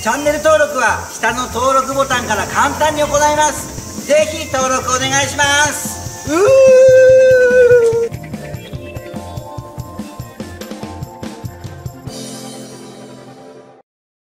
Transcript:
チャンネル登録は下の登録ボタンから簡単に行います。ぜひ登録お願いします。